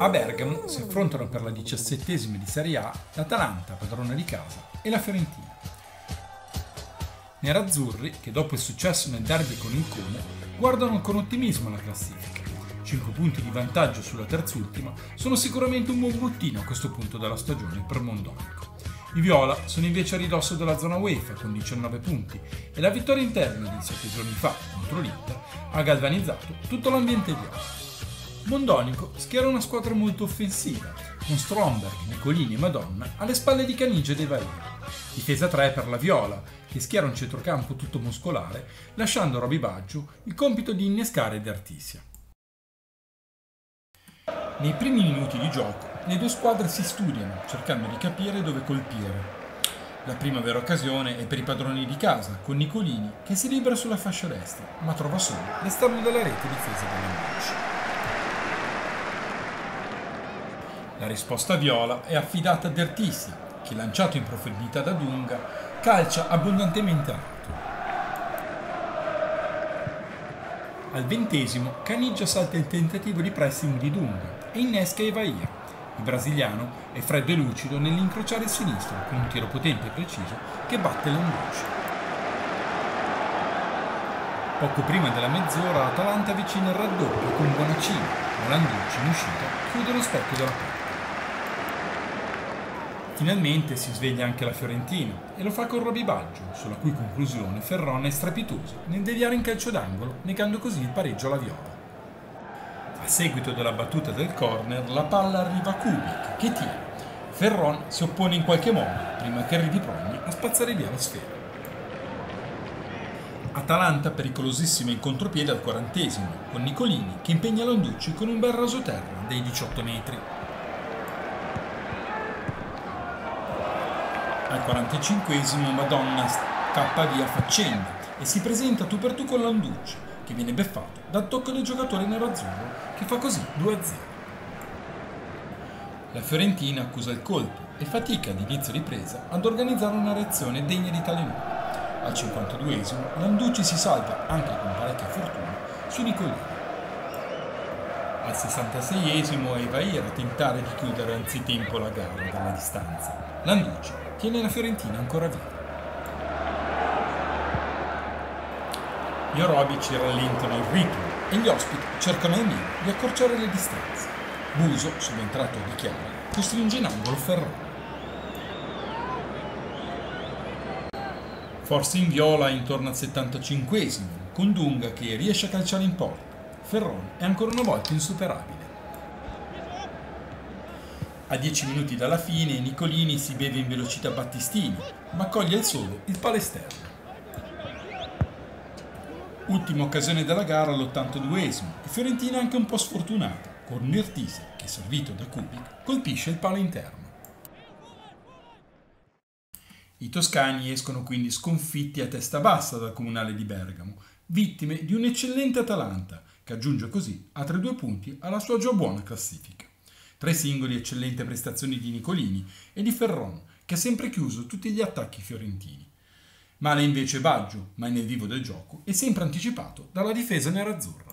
A Bergamo si affrontano per la diciassettesima di Serie A l'Atalanta, padrona di casa, e la Fiorentina. Nerazzurri, che dopo il successo nel derby con il Come, guardano con ottimismo la classifica. 5 punti di vantaggio sulla terzultima sono sicuramente un buon bottino a questo punto della stagione per Mondonico. I Viola sono invece a ridosso della zona UEFA con 19 punti e la vittoria interna di 7 giorni fa contro l'Inter ha galvanizzato tutto l'ambiente viola. Mondonico schiera una squadra molto offensiva, con Stromberg, Nicolini e Madonna alle spalle di Canigia e De Varia. Difesa 3 per la Viola, che schiera un centrocampo tutto muscolare, lasciando a Roby Baggio il compito di innescare De Artisia. Nei primi minuti di gioco, le due squadre si studiano, cercando di capire dove colpire. La prima vera occasione è per i padroni di casa, con Nicolini, che si libera sulla fascia destra, ma trova solo l'esterno della rete difesa dall'Ambroci. La risposta viola è affidata a Dertisi, che lanciato in profondità da Dunga, calcia abbondantemente alto. Al ventesimo, Caniggia salta il tentativo di pressing di Dunga e innesca Evair. Il brasiliano è freddo e lucido nell'incrociare il sinistro con un tiro potente e preciso che batte l'Ambroci. Poco prima della mezz'ora l'Atalanta avvicina il raddoppio con Bonaccini, ma Landucci in uscita chiude lo specchio della porta. Finalmente si sveglia anche la Fiorentina e lo fa con Roby Baggio, sulla cui conclusione Ferron è strepitoso nel deviare in calcio d'angolo, negando così il pareggio alla Viola. A seguito della battuta del corner, la palla arriva a Kubik, che tira. Ferron si oppone in qualche modo, prima che arrivi Progni a spazzare via la sfera. Atalanta pericolosissima in contropiede al quarantesimo, con Nicolini che impegna Landucci con un bel rasoterra dei 18 metri. Al 45esimo Madonna scappa via faccenda e si presenta tu per tu con Landucci, che viene beffato dal tocco del giocatore nero-azzurro, che fa così 2-0. La Fiorentina accusa il colpo e fatica ad inizio ripresa ad organizzare una reazione degna di tale nome. Al 52esimo Landucci si salva, anche con parecchia fortuna, su Nicolini. Al 66esimo è Evair a tentare di chiudere anzitempo la gara dalla distanza. Landucci tiene la Fiorentina ancora viva. Gli orobici rallentano il ritmo e gli ospiti cercano almeno di accorciare le distanze. Buso, subentrato di Chiara, costringe in angolo Ferraro. Forse in viola intorno al 75esimo, con Dunga che riesce a calciare in porta. Ferron è ancora una volta insuperabile. A 10 minuti dalla fine Nicolini si beve in velocità Battistini, ma coglie al solo il palesterno. Ultima occasione della gara all'82esimo e Fiorentina anche un po' sfortunata, con un Ertisi che, servito da Kubik, colpisce il palo interno. I toscani escono quindi sconfitti a testa bassa dal comunale di Bergamo, vittime di un eccellente Atalanta, che aggiunge così altri due punti alla sua già buona classifica. Tre singoli eccellenti prestazioni di Nicolini e di Ferron, che ha sempre chiuso tutti gli attacchi fiorentini. Male invece Baggio, mai nel vivo del gioco, e sempre anticipato dalla difesa nerazzurra.